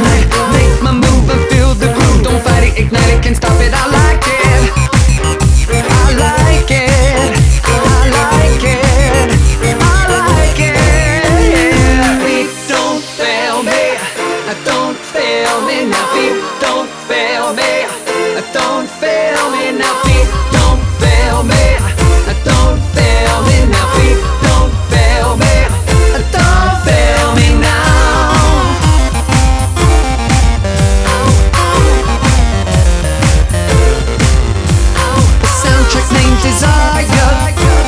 Make, my move and feel the groove Don't fight it, ignite it, can't stop it. I like it. I like it. I like it. I like it. Don't fail me. Don't fail me. Now don't fail me. Don't fail me. Now Check named Desire.